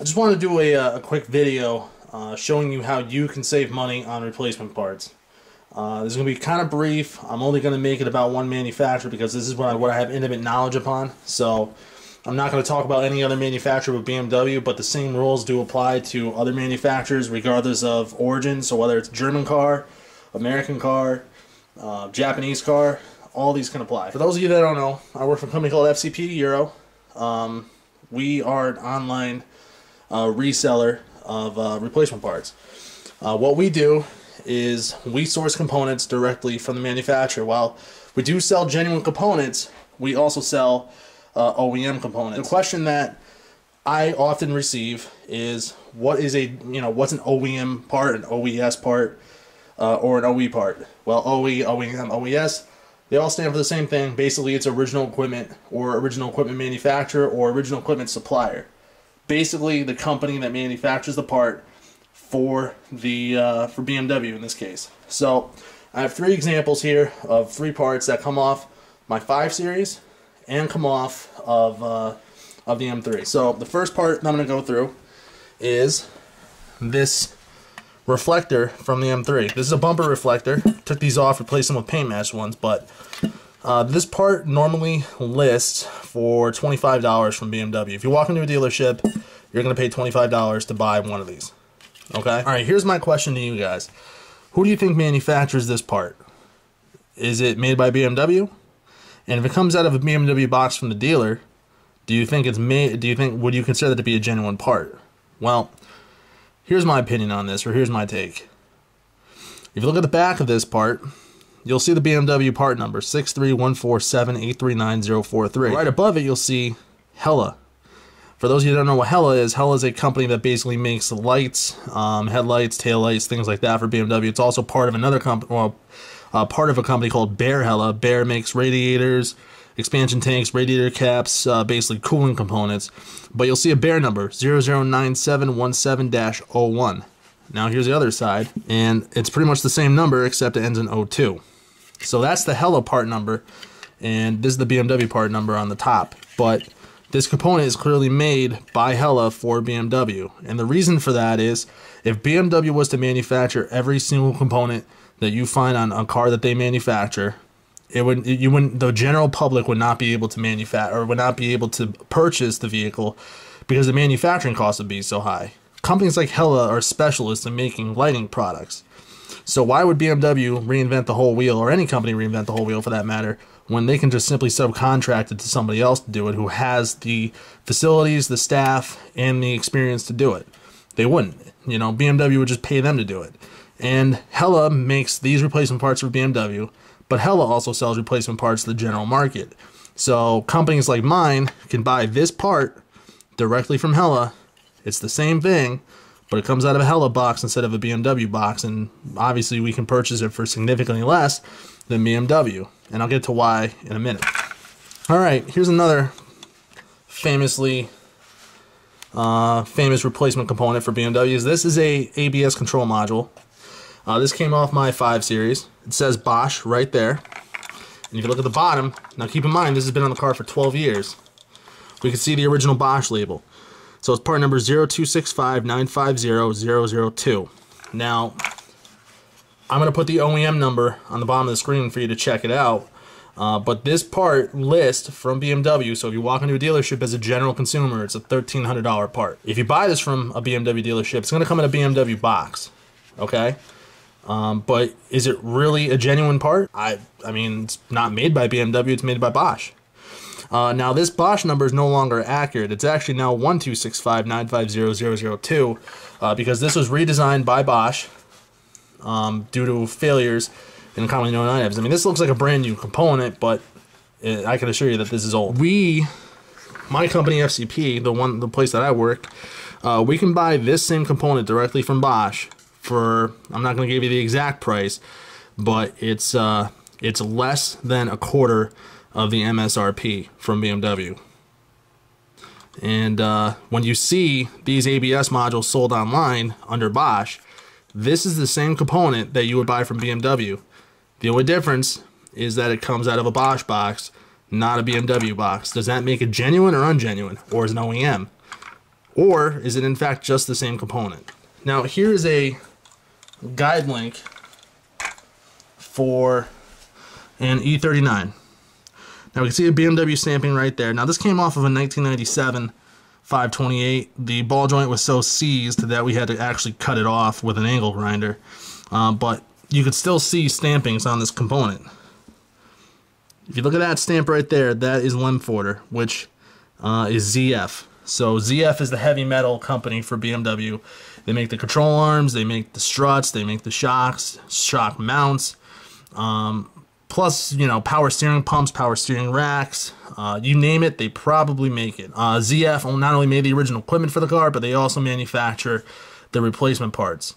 I just want to do a, uh, a quick video uh, showing you how you can save money on replacement parts. Uh, this is going to be kind of brief. I'm only going to make it about one manufacturer because this is what I, what I have intimate knowledge upon. So I'm not going to talk about any other manufacturer with BMW, but the same rules do apply to other manufacturers regardless of origin. So whether it's German car, American car, uh, Japanese car, all these can apply. For those of you that don't know, I work for a company called FCP Euro. Um, we are an online reseller of uh, replacement parts. Uh, what we do is we source components directly from the manufacturer. While we do sell genuine components, we also sell uh, OEM components. The question that I often receive is what is a you know what's an OEM part, an OES part, uh, or an OE part? Well, OE, OEM, OES, they all stand for the same thing. Basically, it's original equipment or original equipment manufacturer or original equipment supplier basically the company that manufactures the part for the uh, for BMW in this case. So I have three examples here of three parts that come off my 5 Series and come off of, uh, of the M3. So the first part I'm going to go through is this reflector from the M3. This is a bumper reflector. Took these off, replaced them with paint match ones, but uh, this part normally lists for $25 from BMW. If you walk into a dealership, you're going to pay $25 to buy one of these. Okay? All right, here's my question to you guys. Who do you think manufactures this part? Is it made by BMW? And if it comes out of a BMW box from the dealer, do you think it's made do you think would you consider that to be a genuine part? Well, here's my opinion on this or here's my take. If you look at the back of this part, you'll see the BMW part number 63147839043. Right above it, you'll see Hella. For those of you who don't know what Hella is, Hella is a company that basically makes lights, um, headlights, taillights, things like that for BMW. It's also part of another company, well, uh, part of a company called Behr Hella. Behr makes radiators, expansion tanks, radiator caps, uh, basically cooling components. But you'll see a Behr number 009717-01. Now here's the other side, and it's pretty much the same number except it ends in 02. So that's the Hella part number, and this is the BMW part number on the top. But this component is clearly made by Hella for BMW. And the reason for that is if BMW was to manufacture every single component that you find on a car that they manufacture, it would you wouldn't the general public would not be able to manufacture or would not be able to purchase the vehicle because the manufacturing cost would be so high. Companies like Hella are specialists in making lighting products. So why would BMW reinvent the whole wheel, or any company reinvent the whole wheel for that matter, when they can just simply subcontract it to somebody else to do it who has the facilities, the staff, and the experience to do it? They wouldn't. You know, BMW would just pay them to do it. And Hella makes these replacement parts for BMW, but Hella also sells replacement parts to the general market. So companies like mine can buy this part directly from Hella. It's the same thing, but it comes out of a Hella box instead of a BMW box, and obviously we can purchase it for significantly less than BMW, and I'll get to why in a minute. All right, here's another famously uh, famous replacement component for BMWs. This is a ABS control module. Uh, this came off my 5 Series. It says Bosch right there. And if you look at the bottom, now keep in mind this has been on the car for 12 years. We can see the original Bosch label. So it's part number 0265950002. Now, I'm going to put the OEM number on the bottom of the screen for you to check it out. Uh, but this part list from BMW, so if you walk into a dealership as a general consumer, it's a $1,300 part. If you buy this from a BMW dealership, it's going to come in a BMW box, okay? Um, but is it really a genuine part? I, I mean, it's not made by BMW, it's made by Bosch. Uh, now, this Bosch number is no longer accurate. It's actually now 12659500002 uh, because this was redesigned by Bosch um, due to failures in commonly known items. I mean, this looks like a brand new component, but it, I can assure you that this is old. We, my company FCP, the one, the place that I work, uh, we can buy this same component directly from Bosch for, I'm not going to give you the exact price, but it's, uh, it's less than a quarter of the MSRP from BMW. And uh, when you see these ABS modules sold online under Bosch, this is the same component that you would buy from BMW. The only difference is that it comes out of a Bosch box, not a BMW box. Does that make it genuine or ungenuine, or is it OEM? Or is it in fact just the same component? Now here is a guide link for an E39. Now we can see a BMW stamping right there. Now this came off of a 1997 528. The ball joint was so seized that we had to actually cut it off with an angle grinder. Um, but you could still see stampings on this component. If you look at that stamp right there, that is Lemforder, which uh, is ZF. So ZF is the heavy metal company for BMW. They make the control arms, they make the struts, they make the shocks, shock mounts, um, plus you know power steering pumps, power steering racks, uh, you name it, they probably make it. Uh, ZF not only made the original equipment for the car, but they also manufacture the replacement parts.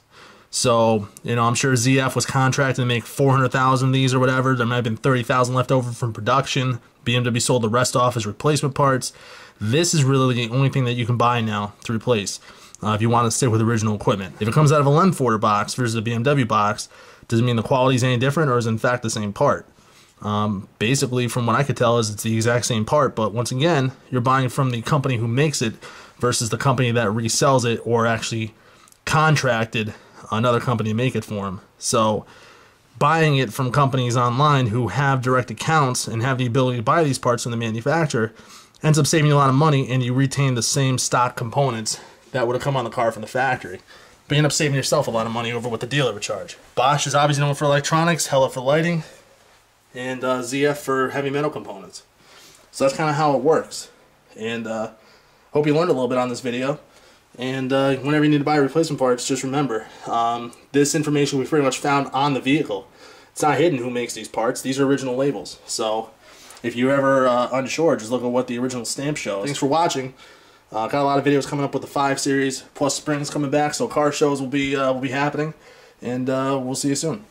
So, you know, I'm sure ZF was contracted to make 400,000 of these or whatever. There might have been 30,000 left over from production. BMW sold the rest off as replacement parts. This is really the only thing that you can buy now to replace uh, if you want to stick with original equipment. If it comes out of a Lemforder box versus a BMW box, does it mean the quality is any different or is in fact the same part? Um, basically, from what I could tell, is it's the exact same part, but once again, you're buying from the company who makes it versus the company that resells it or actually contracted another company to make it for them. So, buying it from companies online who have direct accounts and have the ability to buy these parts from the manufacturer ends up saving you a lot of money and you retain the same stock components that would have come on the car from the factory. But you end up saving yourself a lot of money over what the dealer would charge. Bosch is obviously known for electronics, Hella for lighting, and uh, ZF for heavy metal components. So that's kind of how it works. And uh, hope you learned a little bit on this video. And uh, whenever you need to buy replacement parts, just remember, um, this information we pretty much found on the vehicle. It's not hidden who makes these parts. These are original labels. So if you're ever uh, unsure, just look at what the original stamp shows. Thanks for watching. Uh, got a lot of videos coming up with the 5 Series, plus Spring's coming back, so car shows will be, uh, will be happening. And uh, we'll see you soon.